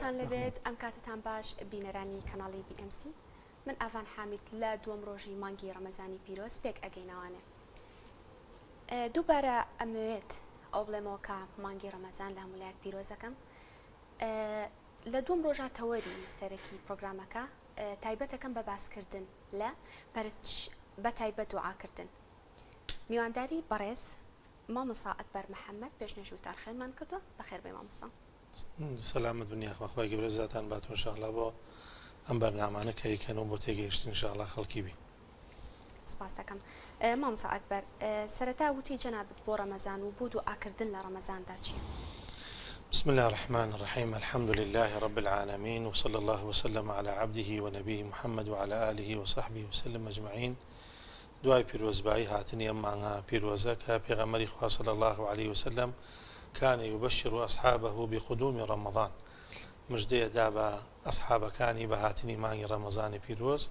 خۆتان لەبێت ئەم کاتتان باش بینەرانی کەناڵی BMC من ئاان حامید لە دوم ڕۆژی مانگی ڕەمەزانی پیرۆز پێک ئەگەینەوانێ دووبارە ئەمەوێت ئەو بڵێمەوەکە مانگی ڕەمەزان لە مولایەت پیرۆزەکەم لە دوم ڕۆژە تەوەری سەرەکی پرۆگرامەکە تایبەتەکەم بە باسکردن لە پەرستش بە تایبەت وعاکردن میوانداری بەڕێز مامەسا ئەکبەر محەممەد پێشنەژ و تارخێنمان کردو بەخێر بێ مامستان سلامت گبر بنیاخ مخوای گەورە زیاتان باتون شاءله بۆ ئەم بەرنامانە کە گشت ان شاء الله خەڵکی بی سپاس تکم دەکەم اه، مامسا ئەکبەر اه، سەرەتا وتی جناب بو رمضان و بودو و ل رمضان در چی بسم الله الرحمن الرحيم الحمد لله رب العالمين وصلى الله وسلم على عبده ونبيه محمد وعلى آله وصحبه وسلم أجمعين دوای پیرۆزبایی هاتنی ئەم مانگە پیرۆزە کە پێغەمەری خوا صلی الله عليه وسلم كان يبشر أصحابه بقدوم رمضان مجدەیە دا بە ئەسحابەکانی بە هاتنی مانگی ڕەمەزانی پیرۆز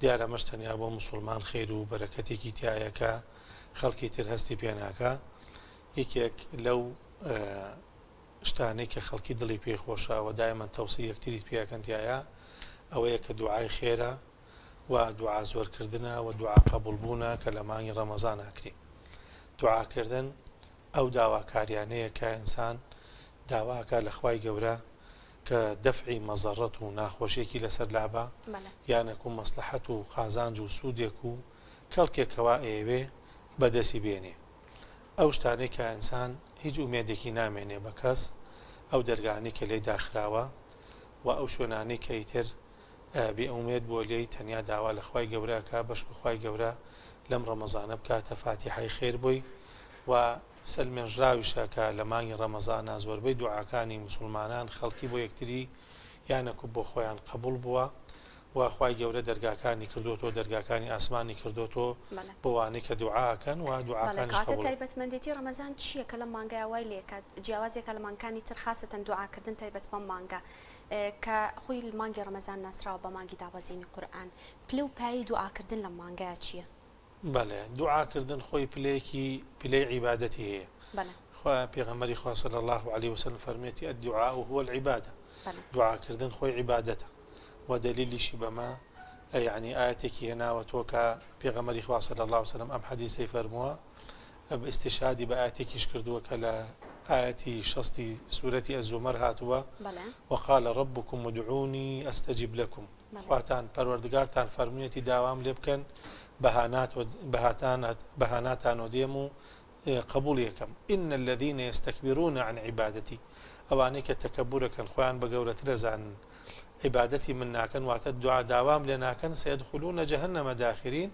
دیارە مەشتەنیا بۆ مسلمان خێر و بەرەکەتێکی تایەکە خەڵکی تر هەستی پێناکە یەکێک لەو شتانێک کە خەڵکی دڵی پێخۆشەوە دایمەن تەوسی یەکتریت پیاکەندیایە ئەوەیە کە دوعای خێرە و دوعا زۆرکردنە و دوعا قبولبوونا کە لە مانگی ڕەمەزان ئاکری دوعاکردن ئەو داواکاریانەیە کە ئینسان داواکە لە خی گەورە کە دەفعی مەزەڕەت و ناخۆشیێکی لەسەر لابە یانەک و مەسلحەت و قازانج و سوودێک و کەڵکێکەوە ئێوێ بەدەسی بێنێ ئەو شتانەی کە ئینسان هیچ ئومێدێکی نامێنێ بە کەس ئەو دەرگانی کە لێ داخراوە و ئەو شوێنانی کەیتر بێومێت بۆ لێی تەنیا داوا لە خی گەورەکە بەش بخوای گەورە لەم ڕەمەزانە بکاتە فاتی حی خێر بووی و سلمێژراویشەکە لە مانگی ڕەمەزانە زۆربەی دوعاکانی مسلمانان خەڵکی بۆ یەکتری یانەکو بۆ خۆیان قبول بووە وخوای گەورە دەرگاکانی کردوەوە دەرگاکانی ئاسمانی کردوەوە بۆوانی کە دوعاکەن و دوعاکان تایبەتمەندێتی ڕەمەزان چییە کە لە مانگای وای لێکات جیاوازێکە لە مانکانی ترخاستەن دوعاکردن تایبەتمان مانگە کە خۆی مانگی ڕەمەزان ناسراوە بە مانگی دابەزیینی قورآن پلو پایی دوعاکردن لە مانگای چییە؟ بله دعا کردن پلی کی پلی عبادتی هی بله پیغمبری خواه صلی الله عليه وسلم فرمیتی الدعاء و هو العبادة کردن خوی عبادتا و شی بما یعنی ئاەتێکی و توکا پیغمبری خواه صلی الله وسلم ام حەدیسی فەرمووە استشادی بە ئاەتێکیش کردووە کە لە آياتي شصتي سورة الزمر هاتوا وقال ربكم ادعوني أستجب لكم خواتان پروردگارتان فرميتي داوام لبكن بهانات بهاتان بهانات وديمو إيه، قبول يكم إن الذين يستكبرون عن عبادتي أوانيك تكبرك الخوان بقولة رزان عبادتي من ناكن واتد دوام داوام لناكن سيدخلون جهنم داخرين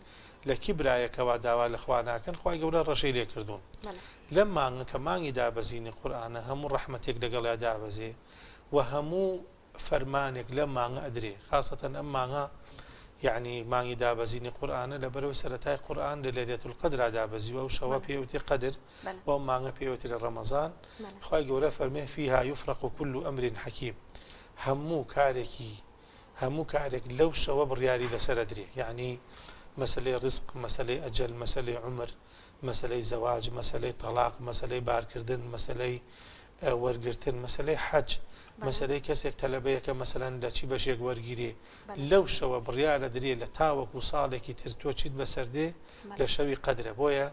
لكبرايك وداوا لخواناكن خواي قولا الرشيد يكردون لما أنك ما بزين القران هم رحمتك لقل دابزي وهمو فرمانك لما أدري خاصة أما يعني ما يداب زين القرآن لبرو سرتاي قرآن لليلة القدر داب زيو وشوا بيوتي قدر وما بيوتي للرمضان خوي جورا فرمي فيها يفرق كل أمر حكيم همو كاركي همو كارك لو شوا بريالي لسردري يعني مسألة رزق مسألة أجل مسألة عمر مسألة زواج مسألة طلاق مسألة باركردن مسألة آه، ورقرتن مسألة حج مەسەرەی کەسێک تەلەبەیەکە مەسەرەن لە چی بەشێک وەرگیرێ لەو شەوە بڕیاە درێ لە تاوەکو ساڵێکی ترتۆ چیت بەسەردێ لە شەوی قدرە بۆیە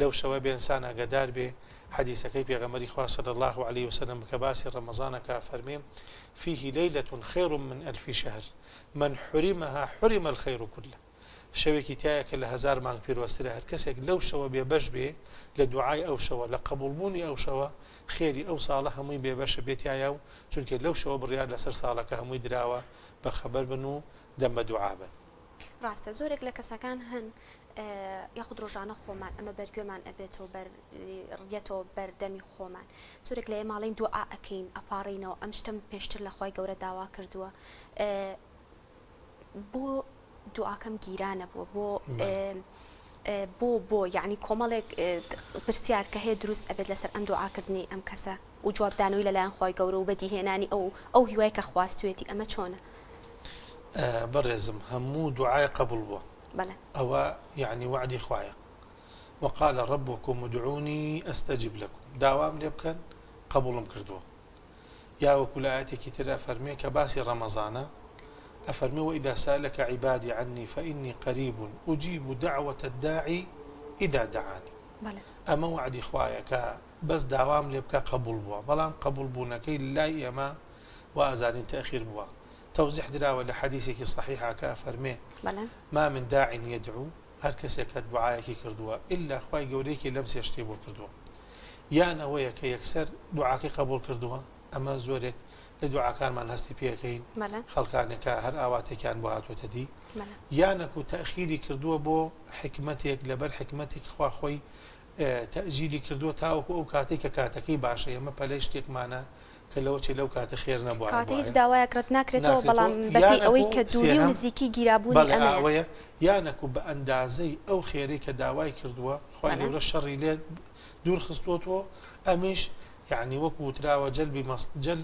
لەو شەوە بێنسان ئەگەدار بێ حەدیسەکەی پێغەمەری خواصد الله عليه وسلم کە باسی ڕەمەزانەکە فەرمێن فیهی لەیلەتون خێڕ من ئەلفی شەهر من حریمەها حریمە الخەیر و کولە شەوێکی تایە کە لە هزار مانگ پێوەسترە هەر کەسێک لەو شەوە بێبەش بێ لە دوعای ئەو شەوە لە قبولبوونی ئەو شەوە خێری ئەو ساڵە هەمووی بێبەشە بێتیایە و چونکە لەو شەوە بڕیار لەسەر ساڵەکە هەمووی دراوە بە خەبەر بن و دەم بە دوعابن ڕاستە زۆرێک لە کەسەکان هەن یاخود ڕۆژانە خۆمان ئەمە بەرگوێمان ئەبێتەوە ڕێتەوە بەردەمی خۆمان سورێک لە ئێماڵین دو ئاکەین ئەپارڕینەوە ئەم شتم پێشتر لە خی گەورە داوا کردووە بۆ دوعاکەم گیرانە بووە بۆ بۆ بۆ یعنی کۆمەڵێک پرسیار کە هەیە دروست ئەبێت لەسەر ئەم دوعاکردنی ئەم کەسە و جوابدانەوەی لەلایەن خۆی گەورە و بەدیهێنانی ئەو ئەو هیوای کە خواستوێتی ئەمە چۆنە بەڕێزم هەموو دوعای قبول بووە ئەوە یعنی وعدی خوایە وقال ربكم ادعوني استجب لكم داوام لێ بکەن قبولم کردووە یا وەکولایەتێکی ترە فەرمیێ کە باسی ڕەمەزانە أفرمي وإذا سألك عبادي عني فإني قريب أجيب دعوة الداعي إذا دعاني بله. أما وعد إخوايا بس دعوام لبك قبول بوا بلان قبول بونا كي لا يما وأزان تأخير بوا توضيح دراوة لحديثك الصحيحة كأفرمي ما من داع يدعو هركس يكاد دعائك كردوا إلا أخوائي قوليك لمس لەم كردوا يا نويا كي يكسر کە قبول كردوا أما زورك لە دوعاکارمان هەستی پێەکەین خەڵکانەکە هەر ئاواتێکیان بۆ هاتوێتەدی یانەکو تەخیری کردووە بۆ حکمتێک لەبەر حکمتێک خواخۆی تەجیلی کردووە تاوەکو ئەو کاتێک کە کاتەکەی باشە ئەمە پەلی شتێکمانە کە لەوە چی لەو کاتە خێر نەبووە هیچ داوایەکرت ناکرێتەوە بەڵام بەی ئەوەی کە دووری نزیکی گیرابوون ئەوەیە یانەکو بە ئەندازەی ئەو خێری کە داوای کردووە خی لەورە شەڕی لێ دوور خستوتەوە ئەمیش یعنی وەکو وتراوە جلبی جل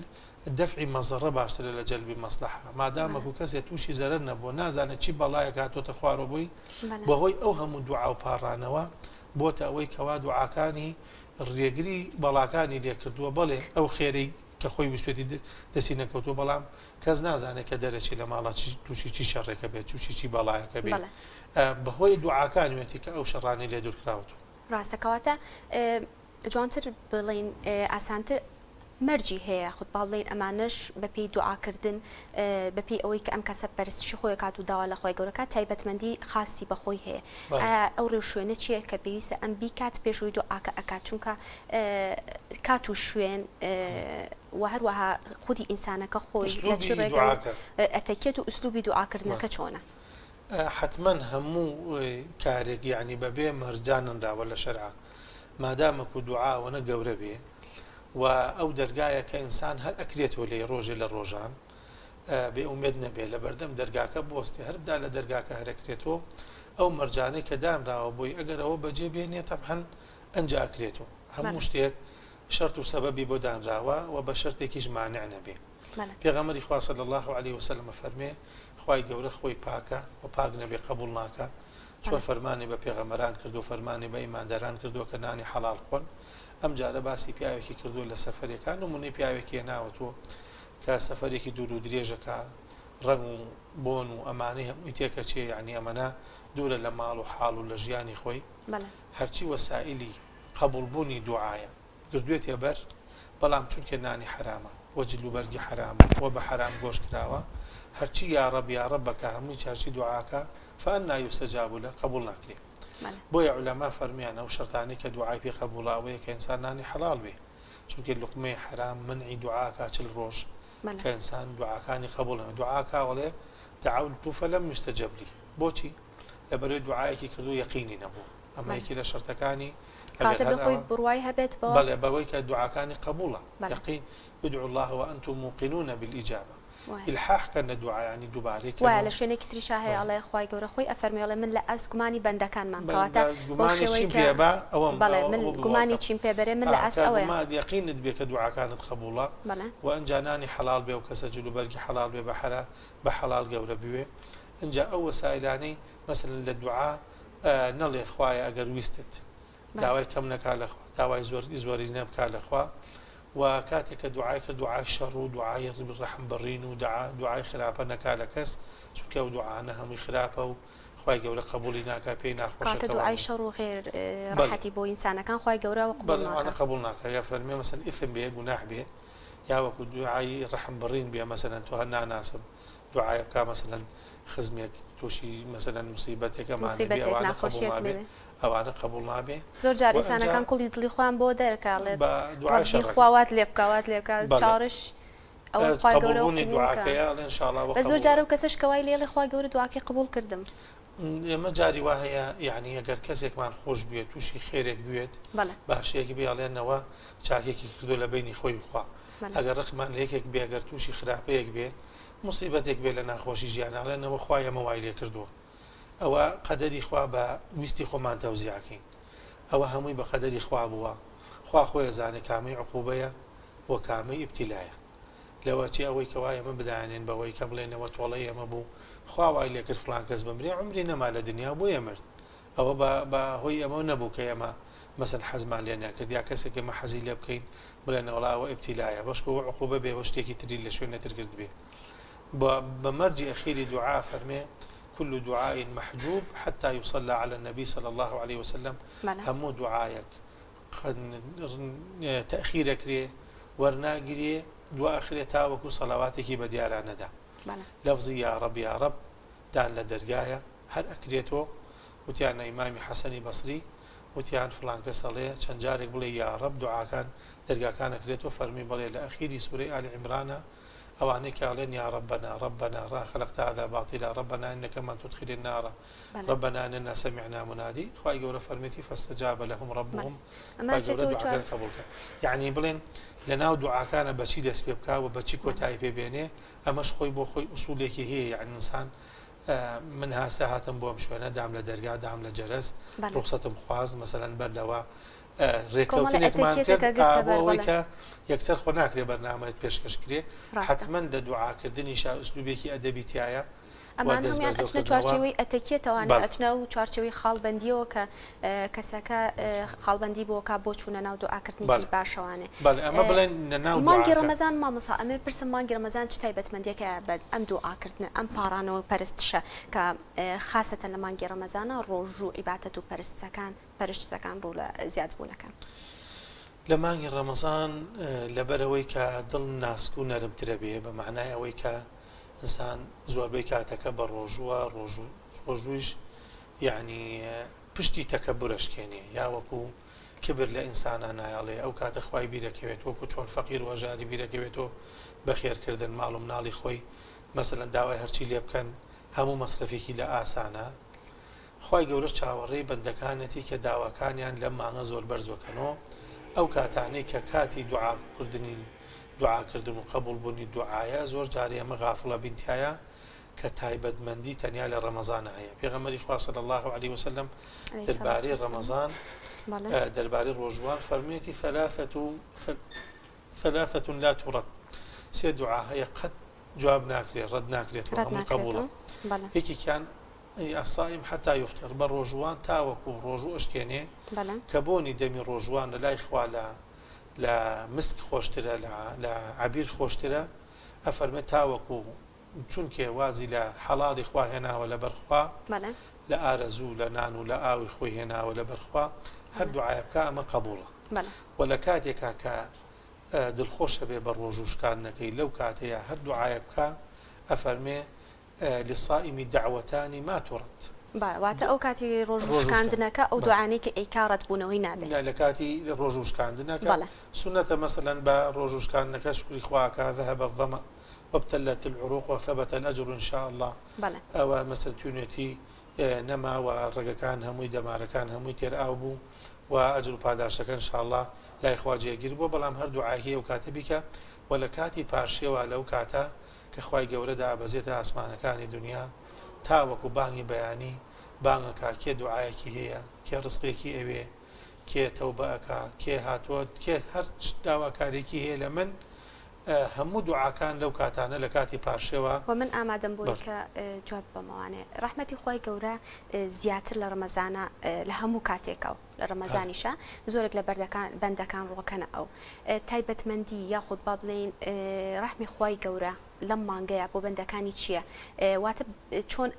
دەفعی مەزەڕە باشترە لە جەلبی مەسلح مادامەکو کەسێ تووشی زەرە نەبوو نازانێت چی بەڵایەک هاتۆتە خوارۆ بووی بەهۆی ئەو هەموو دوعا و پاڕانەوە بۆتە ئەوەی کەوا دوعاکانی ڕێگری بەڵاکانی لێکردووە بڵێ ئەو خێرەی کە خۆی وشێتی دەسی نەکەوتوە بەڵام کەس نازانێت کە دەرەچی لە ماڵا تووشی چی شەڕێکەکە بێت تووشی چی بەڵایەکە بێت بەهۆی دوعاکان وێتی کە ئەو شەڕانی لێ دوورکراوتو ڕاستەکەواتە جوانتر بڵین ئاسانتر مەرجی هەیە خود باڵین ئەمانش بەپی دوعاکردن بەپی ئەوەی کە ئەم کەسە پەرستشی خۆی کات و داوا لە خۆی گەورەکە تایبەتمەندی خاصی بەخۆی هەیە ئەو ڕێو شوێنە چیە کە پێویستە ئەم بی کات پێشوی دوعاکە ئەکات چونکە کات و شوێن و هەروەها خودی ئینسانەکە خۆی لە چی ڕێگ ئەتەکێت و ئوسلوبی دوعاکردنەکە چۆنە حتما هەموو کارێک یعنی بەبێ مەرجاننراوە لە شەرعە مادامەکو دوعاوەنە گەورە بێ و ئەو دەرگایە کە ئینسان هەر ئەکرێتەوە لێ ڕۆژێ لە ڕۆژان بێ ئومێد نەبێ لە بەردەم دەرگاکە بۆستی هەردا لە دەرگاکە هەرەکرێتەوە ئەو مەرجانەی کە دانراوە بۆی ئەگەرەوە بەجێ بێنێتە هەن ئەنجاکرێتەوە هەموو شتێک شرط و سەبەبی بۆ دانراوە و بە شرتێکیش مانع نەبێ پێغەمەری خواصل الله عليه وسلم فەرمێ خی گەورە خۆی پاکە و پاک نەبێ قبول ناکە چۆن فەرمانی بە پێغەمەران کردو فەرمانی بە ئیمانداران کردووە کە نانی حەڵال خۆن ئەم جارە باسی پیاوێکی کردووە لە سەفرەکان و منی پیاوێکی ناوەتەوە کە سەفرێکی دوور و درێژەکە ڕنگ و بۆن و ئەمانەی هەمووی تێکە چێ ینی ئەمەنا دوورە لە ماڵ و حاڵ و لە ژیانی خۆی هەرچی وەسائلی قبولبوونی دوعاە گردوێت ێبەر بەڵام چونکە نانی حرامە وەجللوبەرگی حرامە وە بە حرام گۆش کراوە هەرچی یاڕەب یاڕە بەکە هەمووی چاچی دوعاکە فأنا يستجاب له قبول ناكري بويا علماء فرميانا وشرطاني كدعاء في قبول أوي كإنسان اني حلال به شو كي لقمەی حرام منعی روش چل ڕۆژ کە ئەسان دوعاکانی قبولن دوعاکە وڵێ تعاون توفە لەم مستەجەبلی بۆچی يقيني دوعاەکی أما یقینی نەبوو ئەمەیەکی لە شەرتەکانی بڕوای هەبێت بەڵێ بەوەی بويك دوعاکانی قبولا يقين يدعو الله وأنتم موقنون بالإجابة الحاحکە لە دوعاانی دووبارێت وایە لە شوێنێکی تریشا هەیە ئەڵێ خی گەورە خۆی ئەفەرمیڵێ من لە ئەس گومانی بەندەکانمان کەواتە بەڵێ من گومانی چیم پێبەرێ من لە ئەس ئەوە یقینت بێ کە دوعاکانت خەبوڵە و ئەنجانانی حەڵال بێ و کەسە جلوبەرگی حەڵال بێ بە حرا بە حەڵال گەورە بوێ اینجا ئەو وەسایلانەی مثل لە دوعا نەڵێ خوایە ئەگەر ویستت داوای کەم نەکا لەخوا داوای زۆر زۆری نەبکا لەخوا. وكاتك دعائك دعاء الشر ودعاء يضرب الرحم برين ودعاء دعاء خرابة نكالكس سكا ودعانا هم خرابة خواهي قولة قبولي ناكا بينا خوشك كاتك دعاء الشر وغير آه، راحتي بو إنسانا كان خويا قولة وقبول ناكا أنا قبول يا فرمي مثلا إثم به قناح به يا وكو دعاء الرحم برين بيه مثلا تهنا ناسب دعاء كا مثلا خزميك توشي مثلا مصيبتك مصيبتك ناخوشيك ئەوانە قبول نابێ زۆر جاریسانەکان کوڵی دڵی خوان بۆ دەرکاڵێ خواوات لێ بکوات لێکات چاڕش زۆر جار و کەسش کەوای لێڵی خوا گەورە دواکە قبول کردم ئێمە جاری وا هەیە یعنی ئەگەر کەسێکمان خۆش بێت تووشی خێرێک بێت باشەیەکی بیاڵێنەوە چاکێکی کردو لە بینی خۆی خوا ئەگەر ڕقمان لێکێک بێگەر تووشی خراپەیەک بێت مصیبەتێک بێت لە ناخۆشی ژیانناڵێنەوە خوایەمە وای لێ کردووە ئەوە قەدەری خوا بە ویستی خۆمان تەوزیعکەین ئەوە هەمووی بە قەدەری خوا بووە خوا خۆی زانە کامی عقوبەیە وە کامی ئیبتیلایە لەوە چی ئەوەی کەوای ئەمە بدانێن بەوەی کە بڵێنەوە تۆڵی ئەمە بوو خواوای لێکرد فلان کەس بمرێ عمری نەما لە دنیا بۆ ئەمرد ئەوە بە هۆی ئەمە نەبوو کە ئێمە مەسن حەزمان لێ نەکرد یا کەسێک ئمە حەزی لێ بکەین بڵێنەوەڵاوە ئەبتیلایە بەشکەوە عقوبە بێ وە شتێکی تری لە شوێن نەترگرت بێ بە مەرجی ئەخیری دوعا فەرمێ كل دعاء محجوب حتى يصلى على النبي صلى الله عليه وسلم هم دعائك تأخيرك ري ورناقري دعاء آخرتا وكو صلواتك بديارانا دا لفظي يا رب يا رب دان لدرقايا هل أكريتو وتيان إمامي حسني بصري وتيان فلان كسالي شنجارك بلي يا رب دعاء كان درقا كان أكريتو فرمي بلي لأخيري سوري آل عمران أوانيك أعلن يا ربنا ربنا را خلقت هذا باطلا ربنا إنك من تدخل النار ربنا إننا سمعنا منادي خواهي قولة فرميتي فاستجاب لهم ربهم فاجولة يعني بلين لنا دعاء كان بچي دس بيبكا وبچي كوتاي بيبيني أمش خوي بو خوي أصولك هي يعني إنسان آه، من هاسا هاتم بوم شوية دعم لدرگاه دعم لجرس رخصتم خواز مثلا بردوا ڕێککەوتنێکمان کرد ئەوەی کە یەکسەر خۆ ناکرێ بەرنامەت پێشکەشکرێ حتمەن دە دوعاکردنی شاسلوبێکی ئەدەبی تایە. ئەمانە چوارچەوەی ئەتەکێتەوانە ئەچنە و چوارچەوەی خاڵبندیەوە کە کەسەکە خاڵبندی بۆکە بۆ چوونە ناو دو ئاکردنی باشەوانێ ئەمە بڵێن مانگی ڕەمەزان مامەسا ئەمێ پرسم مانگی ڕەمەزان چ تایبەتمەندیەکە بە ئەم دوو ئاکردن ئەم پارانەوە پەرستشە کە خاستە لە مانگی ڕەمەزانە ڕۆژ و ئیباتەت و پەرستەکان پەرشتەکان ڕوو لە زیادبوونەکان. لە مانگی ڕەمەزان لەبەرەوەی کە دڵ ناسک و نەرمترە بێ بە معنای ئەوەی کە ئینسان زۆربەی کاتەکە بە ڕۆژووە ڕۆژویش یعنی پشتی تەکە بورەشکێنێ یا وەکو کبر لە ئینسانە نایڵێ ئەو کاتە خخوای بیرەکەوێت وەکو چۆن فەقیر وەژاری بیرەکەوێتەوە بەخێرکردن ماڵم ناڵی خۆی مەسەن داوای هەرچی لێ بکەن هەموو مەصرفێکی لە ئاسانە خی گەورە چاوەڕێی بەندەکانەتی کە داواکانیان لە مانگە زۆر بەرزەکەنەوە ئەو کاتانەی کە کاتی دوعاکردنی دوعاکردن و قبول بوونی دوعاە زۆر جارێمە غافڵە بینتیایە کە تایبەتمەندی تەنیا لە ڕەمەزانە هەیە پێغەمەری خواستە الله علی وسلم دەربارەی ڕەمەزان دەربارەی ڕۆژوان فەرمیێتی ثلاثة و ثلاثة لا تورد سێ دوعا هەیە قەت جواب ناکرێت ڕەت ناکرێت قبولە یەکێکیان ئەسایم حتا یفتر بە ڕۆژوان تاوەکو ڕۆژوو ئەشکێنێ کە بۆنی دەمی ڕۆژوان لە لای خوا لە لە مسک خۆشترە لە عبیر خۆشترە ئەفەرمە تاوەکو چونکێ وازی لە حەڵای خوا هێناوە لە بەرخوا لە ئارەزوو لە نان و لە ئاوی خۆی هێناوە لە بەرخوا هەردوو عایبکە ئەمە قبولە وە لە کاتێکا کە دڵخۆشە بێ بە ڕۆژوشکان نەکەی لەو کاتەیە هەردوو عایبکە ئەفەرمێ للصائم دعوتان ما ترد واتە ئەو کاتی ڕۆژشکاندنەکە ئەو دوعاانێکی ئەی کارەت بوونەوەی نابێت لە کاتی ڕۆژوشکاندنەکە سونەتە مەسەەن بە ڕۆژوشکاندنەکە شکری خواکە ذهب الظمأ وابتلت العروق وثبت الأجر إن شاء الله بله أو مثلا تونتي نما ورقا كان هموي هم كان هموي تير أوبو وأجر پاداشتك إن شاء الله لا إخواجي يقرب وبلام هر دعاهي وكاتبك ولكاتي بارشي ولو كاتا کە خی گەورەدا بەزێتە ئاسمانەکانی دنیا تا وەکو بانگی بەیانی بانگە کاکێ دوعاەکی هەیە کێ ڕسپێکی ئەوێ کێ تەوبەکە کێ هاتووە کێ هەر داواکارێکی هەیە لە من هەموو دوعاکان لەو کاتانە لە کاتی پاشێەوە و من ئامادەم بوون کە جواب بەمەوانێ ڕحمەتی خۆی گەورە زیاتر لە ڕمەزانە لە هەموو کاتێکەوە لە ڕەمەزانیشە زۆرێک لە بەندەکان ڕۆکەنە ئەو تایبەتمەندی یاخود با بڵین ڕحمی خی گەورە لەم مانگەیە بۆ بەندەکانی چییە واتە چۆن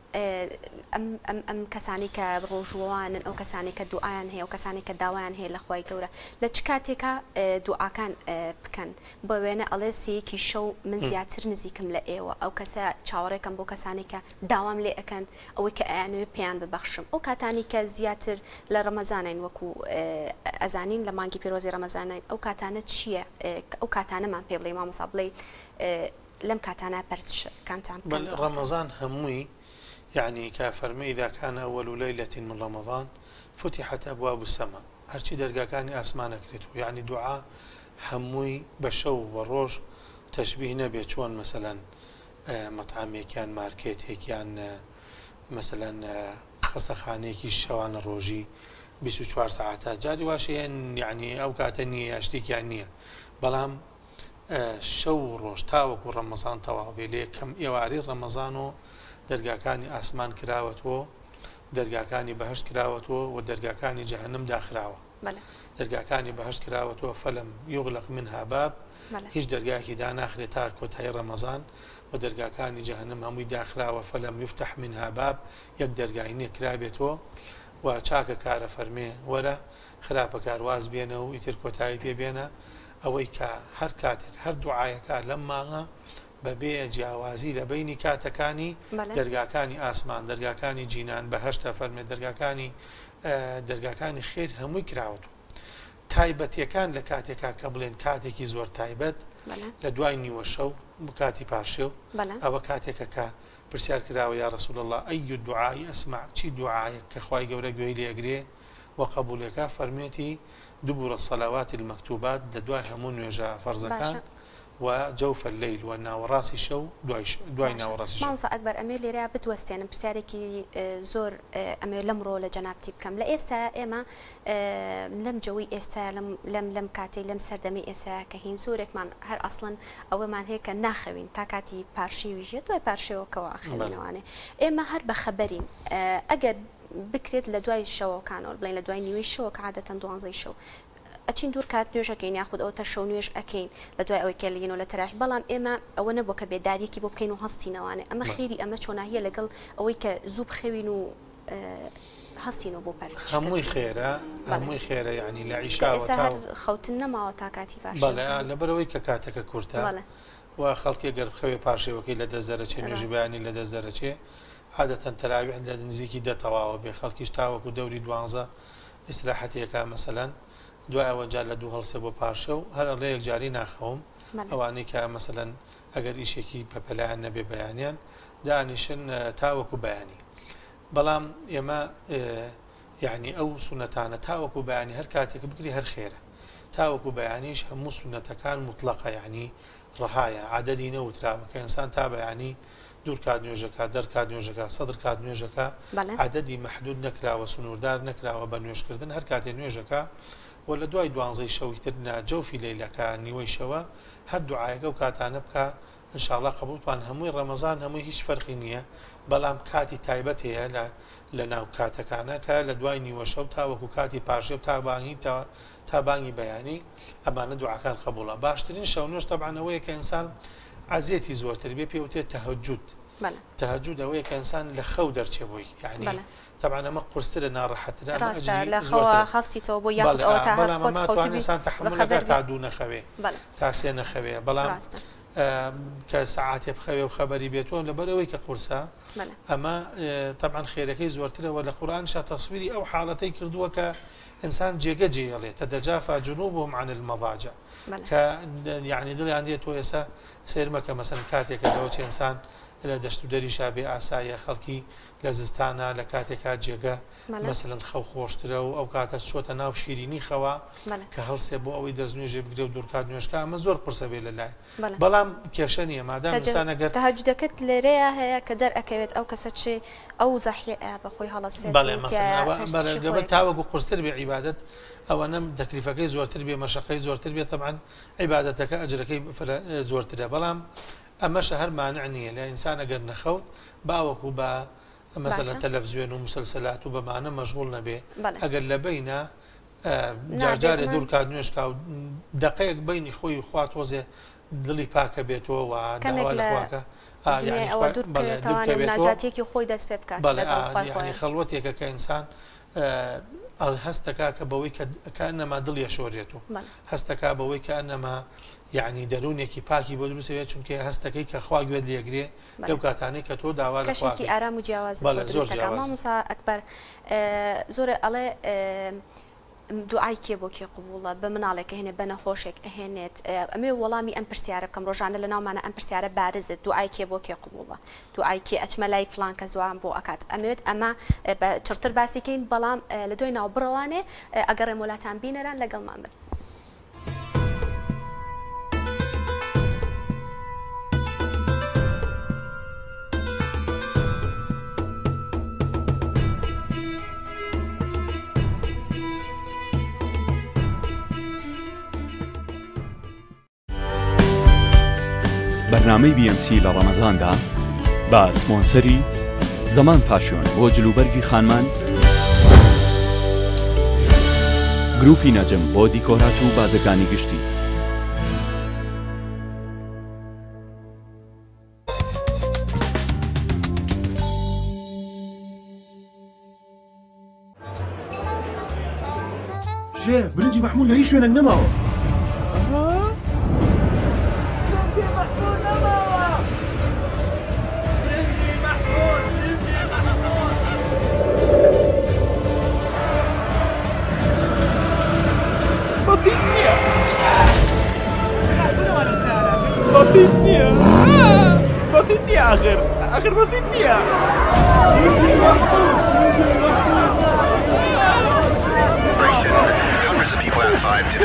ئەم کەسانی کە ڕۆژوانن ئەو کەسانی کە دوعایان هەیە و کەسانی کە داوایان هەیە لە خی گەورە لە چ کاتێکە دوعاکان بکەن بە وێنە ئەڵێ سەیەکی شەو من زیاتر نزیکم لە ئێوە ئەو کەسە چاوەڕێکم بۆ کەسانی کە داوام لێ ئەەکەن ئەوەی کە ئەیانوێ پێیان ببەخشم ئەو کاتانی کە زیاتر لە ڕەمەزانین وەکو اه، ئەزانین لە مانگی پیرۆزی ڕەمەزانای ئەو کاتانە چییە اه، ئەو کاتانەمان پێ بڵێ مامۆسا بڵێ اه، لەم کاتانە پەرچکانتان ڕەمەزان هەمووی يعني كفرمي إذا كان أول ليلة من رمضان فتحت أبواب السماء هرشي درقا كان أسمان كريتو يعني دعاء حموي بشو وروش تشبيه نبي شون مثلا مطعم كان ماركت كان مثلا خستخانه كي شوان روجي 24 ساعتە جاری واشەیە یعنی ئەو کاتە نییە یاشتێکیان نییە بەڵام شەو ڕۆژ تاوەکو ڕەمەزان تەواوێ لێ کەم ئێواری ڕەمەزان و دەرگاکانی ئاسمان کراوەتەوە دەرگاکانی بەهشت کراوەتەوە و دەرگاکانی جەهنم داخراوە دەرگاکانی بەهشت کراوەتەوە فەلم یوغلق من هاباب هیچ دەرگاکی داناخرێت تا کۆتایی ڕەمەزان و دەرگاکانی جەهنم هەمووی داخراوە فەلم یفتح من هاباب یەک دەرگای نێکرابێتەوە و چاکە کارە فەرمێ وەرە خراپە کارواز بێنە و ئیتر کۆتایی پێ بێنە ئەوەی کە هەر کاتێک هەر دوعاەکە لەم ماغا بەبێ جیاوازی لە بینی کاتەکانی دەرگاکانی ئاسمان دەرگاکانی جینان بەهشتا فەرمێ دەرگاکانی دەرگاکانی خێر هەمووی کراوە تایبەتیەکان لە کاتێکا کە بڵێن کاتێکی زۆر تایبەت لە دوای نیوە شەو کاتی پاشێ و ئەوە کاتێکەکە برسيار کراوە يا رسول الله أي دوعای أسمع چی دعاء کە خخوای گەورە گوێی وقبولك فرميتي دبر الصلوات المكتوبات سەلاوات المەکتوبات دە دوای هەموو وجوف الليل وانا وراسي شو دوينا وراسي شو مانصه اكبر امير لي راه بتوستين بساركي آه، زور آه، امير لمرو لجنابتي بكم لايستا ايما آه، لم جوي استا لم لم لم كاتي لم سردمي استا كهين زورك مان هر اصلا او مان هيك ناخوين تاكاتي بارشي ويجيت وي بارشي وكو اخرين ايما هر بخبرين اجد بكريت لدواي الشو كانوا بلين لدواي نيوي الشو عادة دوان زي الشو ئەچین دوور کات نوێژەکەین یاخود ئەو تە شەو نوێژ ئەەکەین بە دوای ئەوەی کەلین و لە تەراحی بەڵام ئێمە ئەوە نەبوو کە بێداریەکی بۆ بکەین و هەستینەوانێ ئەمە خێری ئەمە چۆناهیە لەگەڵ ئەوەی کە زوو بخەوین و هەستینەوە بۆ پەرس هەمووی خێرە هەمووی خێرە ینی لە عیشا خەوتن نەماوە تا کاتی باش لەبەرەوەی کە کاتەکە کورتە و خەڵکی گەر بخەوێ پاشێوەکەی لە دەزەرەچێ نوێژی بەیانی لە دەزەرەچێ عادەتەن تەراوی لە نزیکی دەتەواوە بێ خەڵکیش تاوەکو دەوری دوانزە ئیسراحەتەکە مەسەلەن دوایەوە جار لە دوو هەڵسێ بۆ پاشە و هەر ئەڵێ یەک جاری ناخەوم ئەوانەی کە مەمثلەن ئەگەر ئیشێکی پەپەلایان نەبێ بەیانیان دانیشن تاوەکو بەیانی بەڵام ئێمە یعنی ئەو سونەتانە تاوەکو بەیانی هەر کاتێک بکری هەر خێرە تاوەکو بەیانیش هەموو سونەتەکان مطلقە یعنی ڕەهایە عادەدی نەوتراوە کە ئینسان تا بەیانی دوورکات نوێژەکە دەرکات نوێژەکە سەدرکات نوێژەکە عادەدی مححدود نەکراوە سنووردار نەکراوە بە نوێشکردن هەر کاتێ نوێژەکە و لە دوای دوانزەی شەوی ترنا جەوفی لەیلەکە نیوەی شەوە هەردوو ئاەکە و کاتانە بکە انشاءله قبولتان هەمووی ڕەمەزان هەمووی هیچ فەرقی نییە بەڵام کاتی تایبەت هەیە لە لە ناو کاتەکانەکە لە دوای نیوەشەو تاوەکو کاتی پاشێب تابانگی تابانگی بەیانی ئەمانە دوعاکان خەبووڵە باشترین شەو نوێش تەبانەوەی کە ئینسان عزیەتی زۆرتر بێ پێوتێت تەهجووت تهجد ئەوەیە کە ئەسان لە خەو دەرچێ بووی یعنی يعني طبعا ئەمە قرسترە ناڕەحەترا لە خەستی تەوە بۆ یاسان تحملەکە تا دوو نەخەوێ تا سێ نەخەوێ بەڵام کە سعاتێ بخەوێ و خەبەری بێتەوە لەبەرەوەی کە قورسە اما آه، طبعا خيرك زۆرترەوە ولا قران شا تصويري او حالتي کردووە ك انسان جێگە جێڵێ تەدەجافا جنوبهم عن المضاجع يعني یعنی دڵیان دێت تۆ ئێستا سێرمەکە مەسن کاتێکە لەەوە انسان لە دەشت و دەری شابێ ئاسایە خەڵکی لە زستانە لە کاتێکا جێگە مەمثلەن خەو خۆشترە و ئەو کاتە چۆتە ناو شیرینی خەوە کە هەڵسێ بۆ ئەوەی دەستنوێژێ بگرێ و دوورکات نوێشکە ئەمە زۆر پرسە بێ لەلای بەڵام کێشە نیە مادەستانەگەر هەجدەکەت لێرەیە هەیە کە دەرەکەوێت ئەو کەسە چێ ئەو زەحی بەخۆی هەڵەسێ بەڵێ تاوەگو قرستر بێ عیبادت ئەوەنم دەکریفەکەی زۆرتر بێ مەشقەی زۆرتر بێ تەمان عیباەتەکە ئەجرەکەی زۆرترە بەڵام ئەمەشە هەر مانع نییە لە ئینسان ئەگەر نەخەوت باوەکو بە مەسەلە تەلەڤزیێن و مسلسلات و بەمانە مەشغول نەبێ ئەگەر لە بینە جارجارێ دوورکە نوێشکا و دقەیەک بینی خۆی خوات وەزێ دڵی پاکە بێتەوە و داواکە ناجاتێکی خۆی دەست پێ بکات خەڵوەتێکە کە ئینسان هەستەکە کە بەوەی کە نەما دڵیە شۆرێت و هەستەکە بەوەی کە نەما یعنی دەرونێکی پاکی بۆ دروستەوێت چونکە هەستەکەی کە خوا گوێت لێگرێ لەو کاتانی کە تۆ داوا لەشێکی ئارام و جیاواز مسا ئەکبەر زۆرە ئەڵێ دوعای کێ بۆ کێ قوبووڵە بە مناڵێکە هێنێ بە نەخۆشێک ئەهێنێت ئەمێ وەڵامی ئەم پرسیارە بکەم ڕۆژانە لە ناومانە ئەم پرسیارە بارزت دوعای کێ بۆ کێ قوبووڵە دوعای کێ ئەچمە لای فلان کە زوان بۆ ئەکات ئەمەوێت ئەمە چرتر باسیکەین بەڵام لە دوی ناوبڕەوانێ ئەگەڕێ مۆلاتان بینەران لەگەڵ مامن. بەرنامەی BMC لە ڕەمەزاندا بە سپۆنسەری زەمان پاشۆن بۆ جلوبەرگی خانمان گروپی نەجم بۆ دیکۆرات و بازەکانی گشتی شێ برنجی محمول لە هیچ شوێنە نەماوە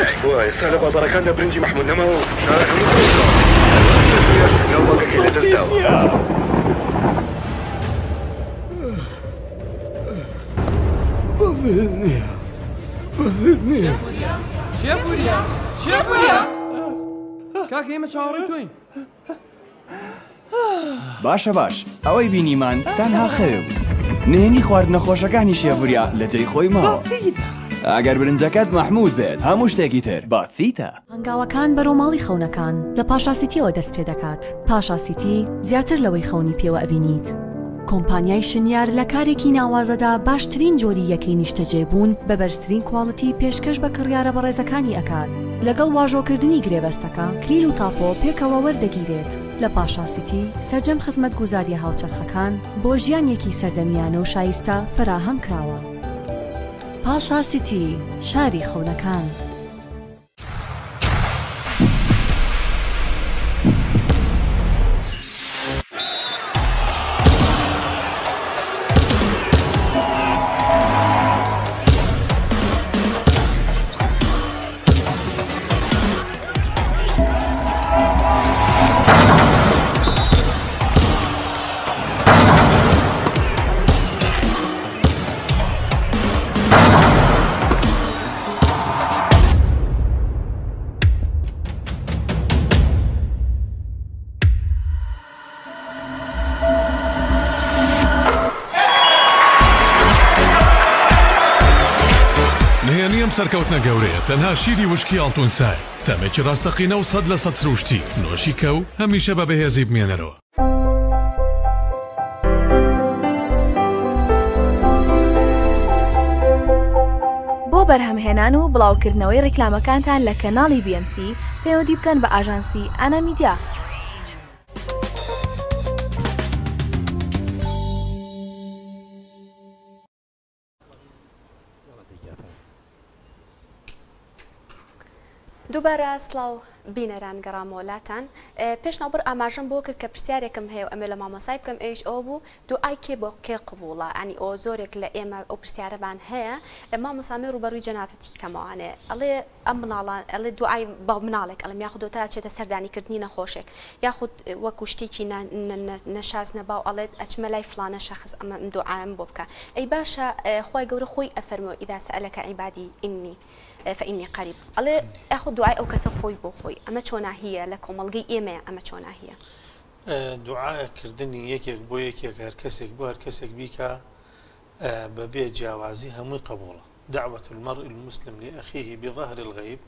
ئێستا لە بازارەکاندا برنجی مححمود نەمەوە لە دەستداوە. Bıdırnıya. Bıdırnıya. Şefuriya. Şefuriya. Kalk neyime çağırın köyün. باشە باش ئەوەی بینیمان تەنها خێ نهێنی خواردنەخۆشەکانی شێبوریا لە جێی خۆی ماوە. ئاگەر برنجەکەت مححمود بێت هەموو شتێکی تر باتیتە هەنگاوەکان بەرەو ماڵی خەونەکان لە پاشاسیتیەوە دەست پێ دەکات پاشاسیتی زیاتر لەوەی خەونی پێوە ئەبینیت کۆمپانیای شنیار لە کارێکی ناوازەدا باشترین جۆری یەکەی نیشتەجێبوون بە بەرزترین کواڵەتی پێشکەش بە کڕیارە بە ڕێزەکانی ئەکات لەگەڵ واژۆکردنی گرێبەستەکە کریل و تاپۆ پێکەوە وەردەگیرێت لە پاشاسیتی سەرجەم خزمەت گوزاریە هاوچەرخەکان بۆ ژیانێکی سەردەمیانە و شایستە فراهەم کراوە. پاشاسیتی شاری خەونەکان. سەرکەوتنە گەورەیە تەنها شیری وشکی ئاڵتونسای تەمێکی ڕاستەقینە و سەد لە سەد سروشتی نوۆشی کەو هەمیشە بە بەهێزی بمێنەرەوە. بۆ بەرهەمهێنان و بڵاوکردنەوەی ڕیکلامەکانتان لە کەناڵی BMC پەیوەدی بکەن بە ئاژانسی ئەنەمیدیا دووبارە سلااو لاتن پێشناوبەر نبر بۆ کرد کە پرسیارێکم هەیە ئەمە لە مامۆسای بکەم ئێش ئەو بوو دو ئایکێ بۆ کێ قبووڵە ئەنی ئۆ زۆرێک لە ئێمە ئەو پرسیارەبان هەیە ئەما مسامی ڕوبەروی انا کەمەوانێ ئەڵێ ئەم مناڵان ئەڵێ دوعای بە مناڵێک ئەلم یاخود تا چێتە سەردانیکردنی نەخۆشێک یاخود وەکو شتێکی نەشاز نەباو ئەڵێت ئەچمە لای فلانه شخص ئەمە دوعایم بۆ بکە ئەی باشە خی گەورە خۆی ئەفەرمەوە ئیدا سەلەکە عیبادی ئینی فەئینی قەریب ئەڵێ ئەخود دوعای ئەو کەسە خۆی بۆ خۆی خۆی ئەمە چۆناهیە لە کۆمەلگەی ئێمەیە ئەمە چۆناهیە يك یەکێک بۆ یەکێک هەر کەسێک بۆ هەر کەسێک بيكا بەبێ جاوازي همي قبولة دعوة المرء المسلم لأخيه بظهر الغيب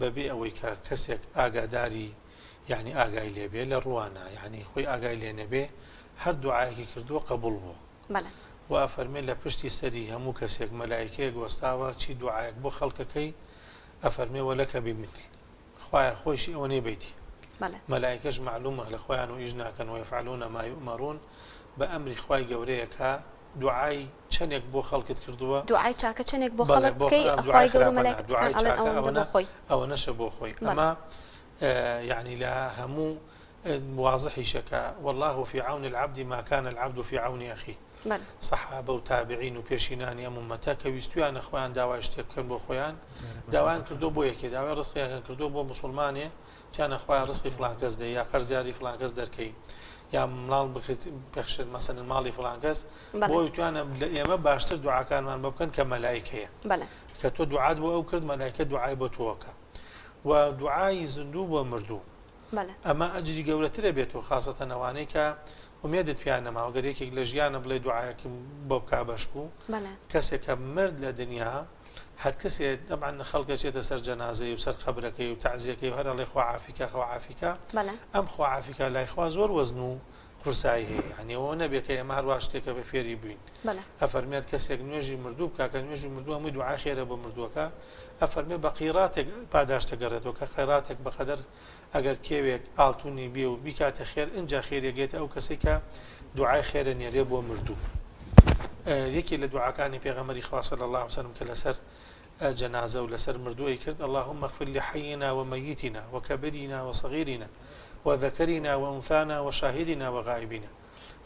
ببي أويكا كسك داري يعني آقاي بي لروانا يعني خوي آقاي نبي هر دعائك كردو قبول بو بلا وأفرمي لبشتي سري همو كسك ملائكيك وستاوا چي دعائك بو خلقكي أفرمي ولك بمثل خويا خواه خوشی اونی بیتی مەلایکەش معلومە لە خۆیان و ئیش ناکەن و یفعلونە مای ومەڕون بە ئەمری خی گەورەیەکە دوعای چەندێک بۆ خەڵکت کردووە دوعای چاکە چەندێک بۆ خەڵکەی ئەوە نەشە بۆ اما آه، يعني لا همو آه، واضح شكا والله في عون العبد ما كان العبد في عون أخيه سەحابە و تابعین و پێشینانی ئەمومەتە کە ویستویانە خۆیان داوای شتێبکەن بۆ خۆیان داوان کردو بۆ یەکێ داوای ڕستیان کردو بۆ مسلمانێ چیانە خۆیان ڕستی فلانکەس دێ یا قەرزیاری فلانکەس دەرکەی یا مڵال پێخشت مەسن ماڵی فلانکەس بۆی توانە ئێمە باشتر دوعاکانمان بکەن کە مەلایکەیە کە تۆ دوعات بۆ ئەو کرد مەلایکە دوعای بۆ تۆکە و دوعای زندوو بۆ مردوو ئەمە ئەجری گەورەترە بێت و خاصەتە نەوانەی کە ومێدت پیان نەماوە گەرێکێک لە ژیانە بڵێ دوعاەکی بۆ بک بەشک و کەسێکە مرد لە دنیا هەر کەسێ دەبان خەڵکە چێتە سەر جەنازەی و سەر خبرەکەی و تعزیەکەی و هەرڵێ خواعافیکە خواعافیکە ئەم خواعافیکە لایخوا زۆر وەزن و قورسایی هەیە هەنیەوە نەبێکە ئێمە هەروە شتێکە بە فێری بووین ئەفەرمێت کەسێک نوێژی مردوو کاکە نوێژی مردووە می دو عاخێرە بە مردووەکە ئەفەرمێ بە قیراتێک پاداشتە گەڕێتەوە کە قەراتێک بەخەدەر ئەگەر کێوێک ئاڵتونی بێ و بیکاتە خێر ئەجا خێرێگێت ئەو کەسێکە دوعای خێرە نێرێ بۆ مردوو یەکی لە دوعاکانی پێغەمەری خواصل الله وسلم کە لەسەر جنازة ولسر مردوي كرد اللهم اغفر لحينا وميتنا وكبرنا وصغيرنا وذكرنا وأنثانا وشاهدنا وغائبنا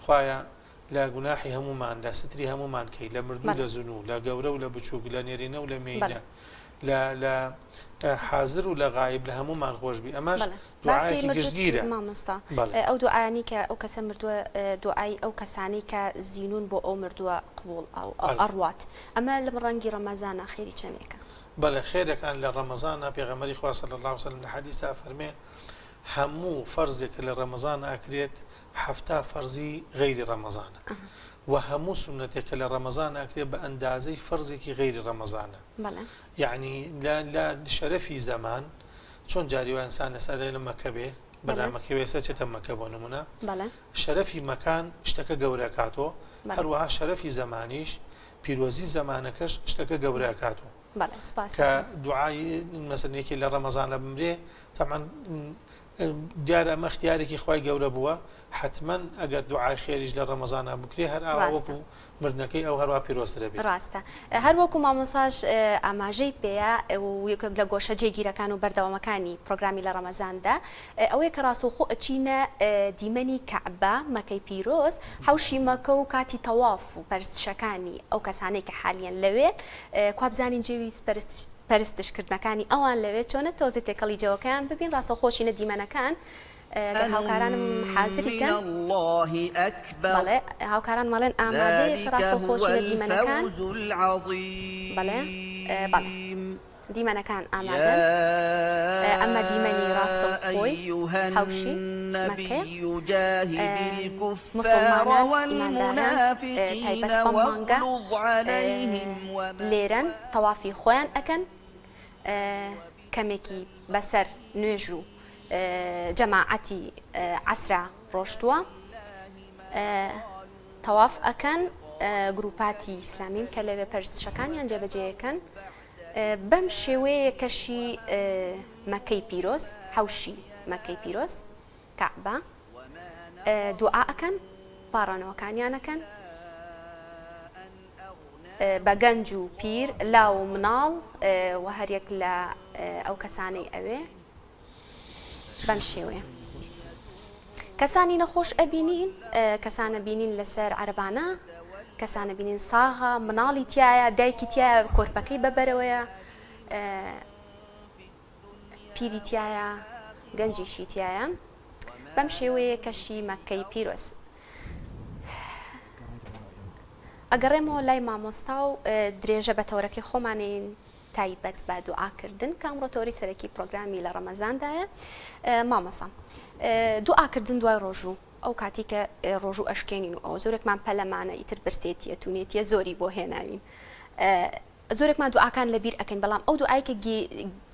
خوايا لا گوناحی هەمومان لا ستری هەمومان کەی لە مردن لە زنو لە گەورە و لە بچووک لە نێرینە و لە مینە لە حاضر و لە غایب لە هەمومان خۆشببی ئەمەش دوعاەکی گشتگیرە مامستا ئەو دوعاانی کە ئەو کەسە مردووە دوعای ئەو کەسانی کە زیینون بۆ ئەو مردووە قوڵ ئەڕوات ئەمە لەم ڕەنگی ڕەمەزانە خێری چندێکە بەڵێ خێرەکان لە ڕەمەزانە پێغەمەری خواستە لە لاوسە لە حەدیسا فەرمێ هەموو فەرزێک لە ڕەمەزان ئاکرێت هەفتا فەرزی غەیری ڕەمەزانە و هەموو سنتێکە لە ڕەمەزان ئاکرێت بە ئەندازەی فەرزێکی غەیری ڕەمەزانە یعنی لە شەرەفی زەمان چۆن جاریوانسان لەسەر لە مەکە بێ بەنامەکەوێ سەچێتە مەکە بۆ نمونە شەرەفی مەکان شتەکە گەورەکاتەوە هەروەها شەرەفی زەمانیش پیرۆزی زەمانەکەش شتەکە گەورەکاتەوە کە دوعای مەسنێکی لە ڕەمەزانە بمرێ تەمان دیارە ئەمە اختیارێکی خی گەورە بووە حتمما ئەگەر دوعای خێریش لە ڕەمەزانە بکرێ هەر ئاوەکو مردنەکەی ئەو هەروە پیرۆسترە بێت ڕاستە هەروەکو مامۆساش ئاماژەی پێەیە یەکە لە گۆشە جێگیرەکان و بەردەوامەکانی پرۆگرامی لە ڕەمەزاندا ئەوەیە کە ڕاستۆخۆ ئەچینە دیمەنی کەعبە مەکەی پیرۆز حوشی مەکە و کاتی تەواف و پەرستشەکانی ئەو کەسانێک کە حالیان لەوێت کوابزانین جێوی پەرست پەرستشکردنەکانی ئەوان لەوێ چۆنە تۆزی تێکەڵی جەوەکەیان ببین ڕاستە خۆشی نەدیمەنەکان. اه، هاوکارانم حازریکەن بەڵێ هاوکاران مەڵێن ئامادەیە ڕاستە خۆشی لە دیمەنەکان بەڵێ اه، بەڵێ ديما كان أمادا أما اه، ديماني راس أيها الكفار والمنافقين واغلظ عليهم ليران طوافي خوان أكن کەمێکی بەسەر نوێژ و جەماعەتی عسرا ڕۆشتووە تەواف ئەەکەن گروپاتی ئیسلامیم کە لەوێ پەرستشەکانیان جێبەجێەکەن بەم شێوەیە کەشی مەکەی پیرۆز حوشی مەکەی پیرۆز کەعبە دوعاەکەن پاڕانەوەکانیانەکەن بە گەنج و پیر لا و مناڵ و هەرەک لە ئەو کەسانەی ئەوێ بەم شێوێ. کەسانی نەخۆش ئەبینین کەسانە بینین لەسەر عربانە کەسانە بینین ساغا مناڵی تایە دایکی تایە کۆرپەکەی بەبەرەوەیە پیری تایە گەنجیشی تایە بەم شێوەیە کەشی مەکەی پیرۆست ئەگەڕێمەوە لای مامۆستا و درێژە بە تەورەکەی خۆمانین تایبەت بە دوعاکردن کامڕۆتۆری سەرەکی پرۆگرامی لە ڕەمەزاندایە مامەسا دوعاکردن دوای ڕۆژوو ئەو کاتی کە ڕۆژوو ئەشکێنین و ئەو زۆرێکمان پەلەمانە ئیتر برسێتیە تونێتیە زۆری بۆ هێناوین زۆرێکمان دوعاکان لەبیر ئەکەن بەڵام ئەو دوعایکە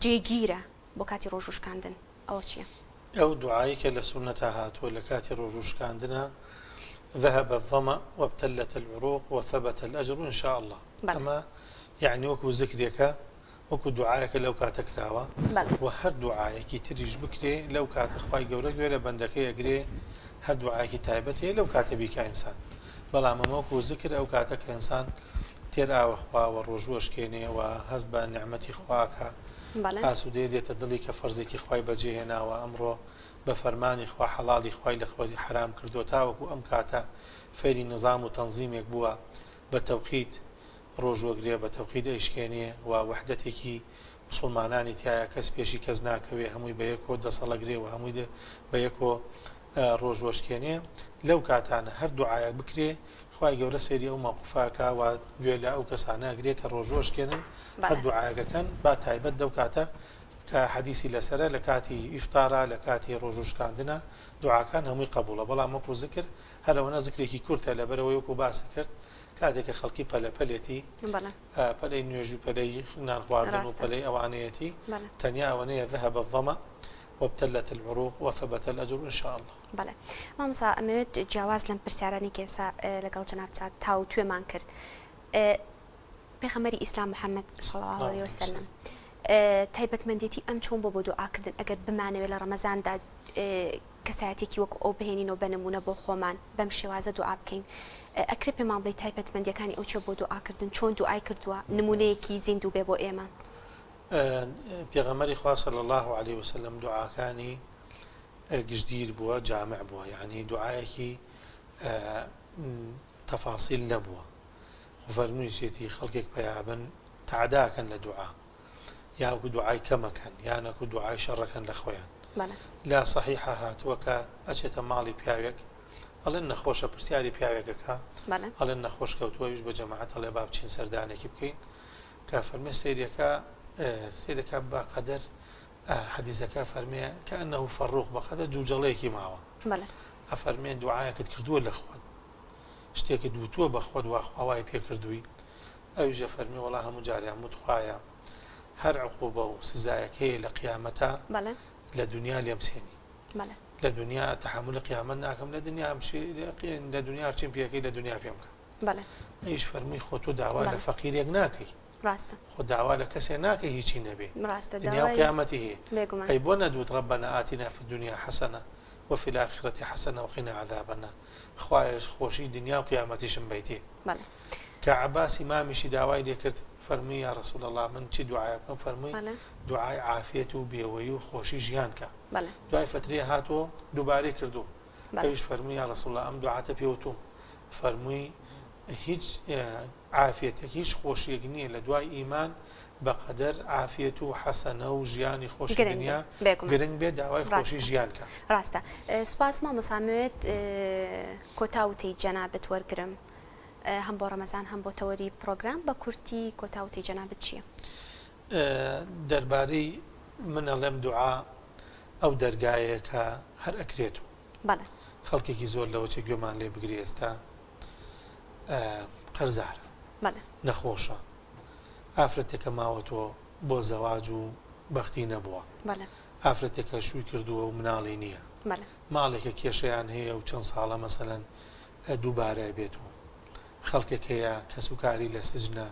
جێگیرە بۆ کاتی ڕۆژوشکاندن ئەوە چییە؟ ئەو دوعایی کە لە سونەتە هاتووە لە کاتی ڕۆژوشکاندنە ذهب الظمأ وابتلت العروق وثبت الأجر إن شاء الله بل. أما يعني وكو ذكرك وكو دعائك لو كاتك راوة وهر دعائك تريج بكري لو كات أخواي قولك ولا بندك قري هر دعائك تايبتي لو بك إنسان بلا موكو ذكر أو كاتك إنسان ترى ئاوەخوا والرجوع شكيني وهزب نعمتي خواك بلا أسودية تدلي كفرزك کە فەرزێکی وأمره بە فەرمانی خوا حەڵی خی لە خۆی حرام کردو تاوەکو ئەم کاتە فێری نظام و تەنظیمێک بووە بە تەوقیت ڕۆژوەگرێ بە تەوقید ئەیشکێنێ و وحدەتێکی مسلمانانی تایە کەس پێشی کەس ناکەوێ هەمووی بە یەکۆ دەسەڵەگرێ و هەمووی بە یەکۆ ڕۆژوەشکێنێ لەو کاتانە هەردوو ئایا بکرێ خی گەورە سێری ئەو مەقفاکەوە گوێ لە ئەو کەسانە ئەگرێ کە ڕۆژۆشکێنن هەردوو ئاگەکەن با تایبەت دەو کاتە کە حەدیسی لەسرە لە کاتی ئیفتارا لە کاتی ڕۆژوشکاندنە دوعاکان هەمووی قبولە بەڵام وەکو زکر هەرەوەە زکرێکی کورتە لە بەرەوەی وەکو باس کرد کاتێککە خەڵکی پەلەپەلێتی پەلەی نوێژی پەلەی نان خواردن و پەلەی ئەوانەتی تەنیا ئەوەنەیە ذهب الظمە وابتلت العروق وثبت الأجر إن شاء الله بله مامسا أموت جواز لم برسياراني كيسا لقل جناب تاو توي مان كرد پیغمبری ئیسلام محەممەد سڵ نعم، وسلم. تایبەتمەندێتی ئەم چۆن بۆ بۆ دوعاکردن ئەگەر بمانەوێت لە ڕەمەزاندا کەسایەتێکی وەک ئەو بهێنینەوە بەنممونە بۆ خۆمان بەم شێوازە دوعا بکەین ئەکرێ پێمان بڵی تایبەتمەندیەکانی ئەو چۆ بۆ دوعاکردن چۆن دوعای کردووە نمونەیەکی زیندوو بێ بۆ ئێمە پێغەمەری خواسە لە الله عليه وسلم دوعاکانی گشتگیر بووە جامع بووە یعنی دوعاەکی تەفاسیل نەبووە فەرمووی سێتی خەڵکێک پیابن تعداکەن لە دوعا یاکو دوعای کەمەکەن یانەکو دوعای شەڕەکەن لە خۆیان لا صحیح هاتووەکە ئەچێتە ماڵی پیاوێک ئەڵێن نەخۆشە پرسیاری پیاوێکەکە ئەڵێن نەخۆش کەوتوەویش بە جەماعەت ئەڵێ با بچین سەردانێکی بکەین کە فەرمە سریەکە سێرەکە با قەدەر حەدیزەکە فەرمێ کە ئەنەه فەڕوخ بەخەدە جوجەڵەیەکی ماوە ئەفەرمێن دوعاەکەت کردووە لە خۆت شتێکت دووتووە بە خۆت واخواوای پێکردووی ئەوژە فەرمی وڵا هەموو جاریان متخواە هر عقوبه و سزایەک لقيامتها بلا قیامەتە لە اليمسيني لێ بسێنی تحمل قيامنا كم لدنيا مشي لە لدنيا چین پێەکەی لە دنیا پێم بکە ئیش فەرمی خۆ تو داوا لە فەقیرێک ناکەی ڕاستە خۆ داوا لە کەسێ دنيا هیچی هي دنیا قیامەتی هەیە ئەی بۆ نەدووت في الدنيا حسنة وفي الآخرة حسنة وقنا عذابنا النار خوشي دنيا وقيامتي بلا كعباس ما مشي دعوة ليكرت فەرمی یا ڕسوول الله من چی دوعای بکەم فەرمووی دوعای عافێت و بێوەی و خۆشی ژیان کە دوای فترێ هاتۆ دووبارەی کردو ئەوش فەرمی یا ڕسوول ئەم دوعاتە پێوتوم فەرمووی هیچ عافێتێک هیچ خۆشیەک نییە لە دوای ئیمان بە قەدەر ئافێت و حەسەنە و ژیانی خۆش دنیا گرنگ بێ داوای خۆشی ژیانکە ڕاستە سپاس ما مساموێت کۆتا وتەی جەنابەت وەرگرم هەم بۆ ڕەمەزان هەم بۆ تەوەری پرۆگرام بە کورتی کۆتاوتی جەنابەت چییە دەربارەی منە لەم دوعا ئەو دەرگایەکە هەر ئەکرێت و خەڵکێکی زۆر لەوە چێک گوێمان لێ بگری ئێستا قەرزار نەخۆشە ئافرەتێکە ماوەتەوە بۆ زەواج و بەختی نەبووە ئافرەتێکە شووی کردووە و مناڵی نییە ماڵێکە کێشەیان هەیە و چەند ساڵە مەسەەن دووبارە بێت و خەڵکێک هەیە کەس و کاری لە سژنە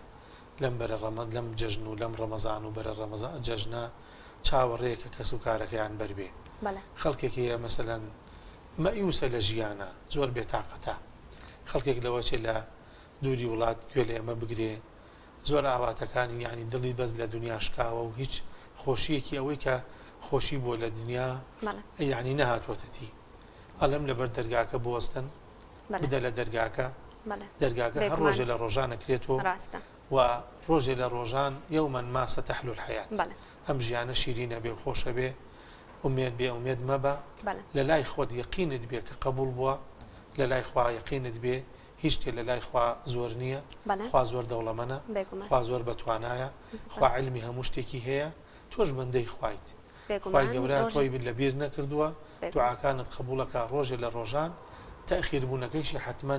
لەم بەرە ڕەمەد لەم جژن و لەم ڕەمەزان و بەرە ڕەمەزان جژنە چاوەڕێکە کەس و کارەکەیان بربێ خەڵکێکی هەیە مثلەن مەیوسە لە ژیانە زۆر بێتاقەتە خەڵکێک لەوە چێ لە دووری وڵات گوێ لە ئێمە بگرێ زۆر ئاواتەکانی یعنی دڵی بەز لە دنیا شکاوە و هیچ خۆشیەکی ئەوەی کە خۆشی بۆ لە دنیا یعنی نەهاتوەتەتی ئەلم لەبەر دەرگاکە بوەستن بدە لە دەرگاکە دەرگاگە هەر ڕۆژێ لە ڕۆژانە و ڕۆژێ لروجان ڕۆژان ما ستحلو تەحلول حیات امجي انا شيرينا بێ خۆشە بێ ومێت بێ ومێت مەبە لە لای خۆت یقینت بێ کە قبول بووە لە لای خوا یقینت بێ هیچ تێ لە لای خوا زۆر نییە خوا زۆر دەوڵەمەە خوا زۆر بەتوانایە خوا علمی هەموو شتێکی هەیە تۆش بەندەی خوایت خی گەورە تۆی بێت لەبیر نەکردووە دوعاکانت قبولەکە ڕۆژێ لە ڕۆژان تاخیر بوونەکەیشی حتماً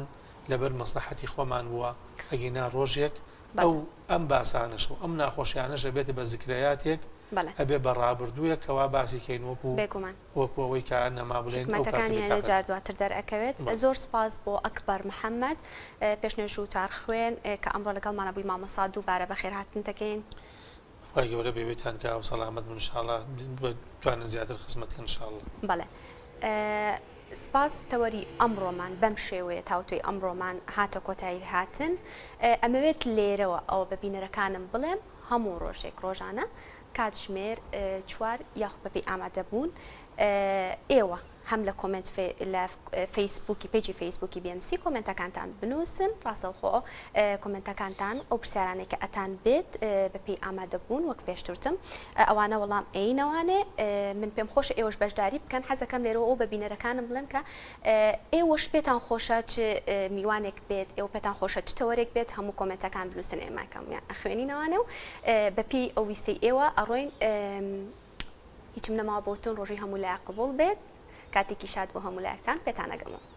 لەبەر مەسلحەتی خۆمان بووە ئەگینا ڕۆژێک ئەو ئەم باسانش و ئەم ناخۆشیانەشە بێتە بە زیکرایاتێک ئەبێ بە ڕابردوویەک کەوا باسیکەین وەکو وەکوەوەی کە نەما بڵێن مەتەکانیان جار دواتر دەرەکەوێت زۆر سپاس بۆ ئەکبەر محەممەد پێشنێژ و تار خوێن کە ئەمڕۆ لەگەڵمانە بووی مامەسا دووبارە بە خێرهاتن دەکەین. خی گەورە بێوێتان کە و سەلامت منشاڵە توانن زیاتر خزمەتکە انشاءڵ. بەڵێ. سپاس تەوەری ئەمڕۆمان بەم شێوەیە تاوتوی ئەمڕۆمان هاتە کۆتایی هاتن ئەمەوێت لێرەوە ئەوە بە بینەرەکانم بڵێم هەموو ڕۆژێک ڕۆژانە کاتژمێر چوار یاخ بەپی ئامادەبوون ئێوە هەم لە کمنت فیسبوکی پیجی فیسبوکی BMC کمنتەکانتان بنووسن ڕاستەوخۆ کمنتەکانتان ئەو پرسیارانێککە ئەتان بێت بەپی ئامادەبوون وەک پێشترتم ئەوانە وەڵام عینەوانێ من پێم خۆش ئێوەش بەشداری بکەن حەزەکەم لێرەوە بە بینەرەکانم بڵێم کە ئێوەش پێتان خۆشە چ میوانێک بێت ئێوە پێتان خۆشە چتەوەرێک بێت هەموو کمنتەکان بلووسن ئێماکەمیان ئەخوێنینەوانە و بەپی ئەو ویستەی ئێوە ئەڕۆین هیچم نەماوە بۆتون ڕۆژی هەموو لای قبول بێت کاتیکی شاد با هم به